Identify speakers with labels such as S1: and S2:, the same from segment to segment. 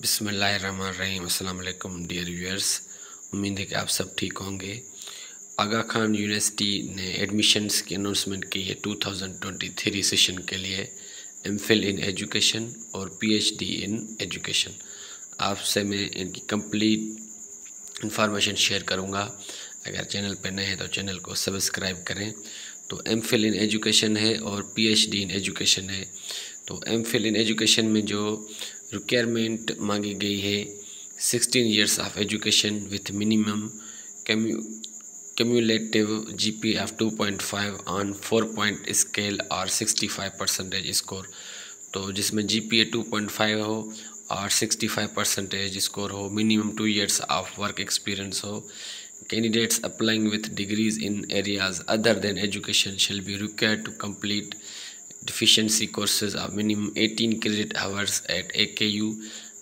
S1: बिसमीम अल्लाम dear viewers. उम्मीद है कि आप सब ठीक होंगे। आगा खान यूनिवर्सिटी ने एडमिशन्स की अनाउंसमेंट की है 2023 सेशन के लिए। एमफिल इन एजुकेशन और पीएचडी इन एजुकेशन। आपसे मैं इनकी कंप्लीट इंफॉर्मेशन शेयर करूँगा। अगर चैनल पर नए हैं तो चैनल को सब्सक्राइब करें। तो एम फिल इन एजुकेशन है और पीएचडी इन एजुकेशन है। तो एम फिल इन एजुकेशन में जो रिक्वायरमेंट मांगी गई है sixteen years of education with minimum cumulative G P F two point five on four point scale और सिक्सटी फाइव परसेंटेज स्कोर तो जिसमें G P A two point five हो और सिक्सटी फाइव परसेंटेज स्कोर हो minimum two years of work experience हो candidates applying with degrees in areas other than education shall be required to complete deficiency courses of minimum 18 credit hours at AKU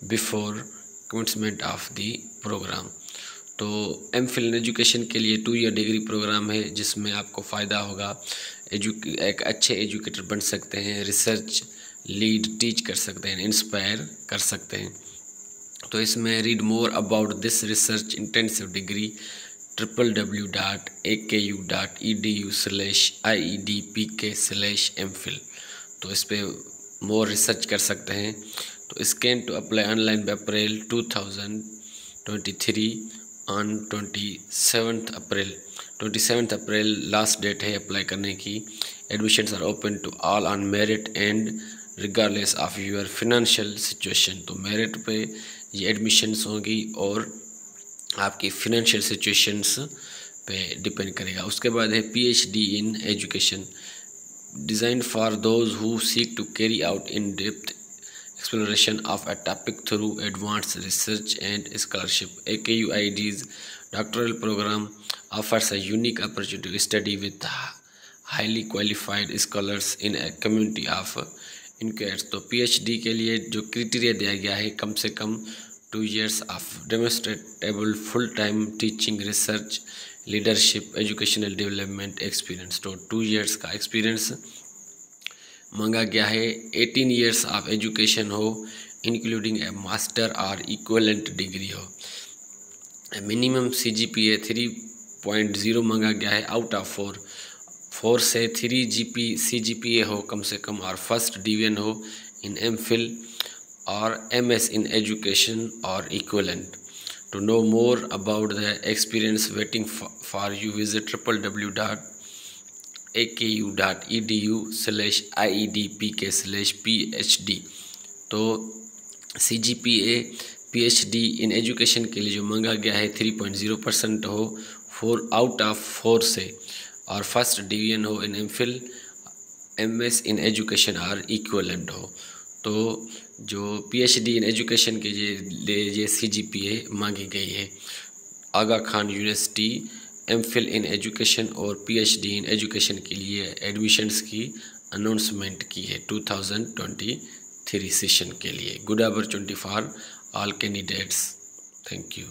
S1: before commencement of the program. तो M Phil education के लिए two year degree programme है, जिसमें आपको फ़ायदा होगा। एजु एक अच्छे एजुकेटर बन सकते हैं रिसर्च लीड टीच कर सकते हैं इंस्पायर कर सकते हैं। तो इसमें read more about this research intensive degree triple W dot A K U dot E D U slash I E D P K slash M Phil तो इस पर मोर रिसर्च कर सकते हैं। तो scan to apply online by April two thousand twenty three on twenty seventh April twenty seventh April last date है apply करने की। Admissions are open to all on merit and regardless of your financial situation तो merit पे ये admissions होंगी और आपकी financial situations पे डिपेंड करेगा। उसके बाद है PhD in education design for those who seek to carry out in depth exploration of a topic through advance research and scholarship A K U I D's doctoral program offers a unique opportunity study with highly qualified scholars in a community of inquiry तो P H D के लिए जो क्रिटीरिया दिया गया है, कम से कम years of demonstrable full time teaching research leadership educational development experience तो टू इयर्स का एक्सपीरियंस मांगा गया है। एटीन ईयर्स ऑफ़ एजुकेशन हो इंक्लूडिंग ए मास्टर और इक्वलेंट डिग्री हो। Minimum C G P A three point zero मांगा गया है। आउट ऑफ़ फोर फोर से three G P C G P A हो, कम से कम, और फ़र्स्ट डिवीज़न हो in MPhil M S in education और equivalent To know more about the experience waiting for you, visit www.aku.edu slash iedpk slash phd तो C G P A P H D in education के लिए जो मांगा गया है three point zero percent हो four out of four से। और फ़र्स्ट डिवीज़न हो in MPhil M S in education or equivalent हो। तो जो पीएचडी इन एजुकेशन के लिए ये सी जी पी ए मांगी गई है। Aga Khan university MPhil in education और पीएचडी इन एजुकेशन के लिए एडमिशन्स की अनाउंसमेंट की है 2023 सेशन के लिए। Good hour twenty for all candidates thank you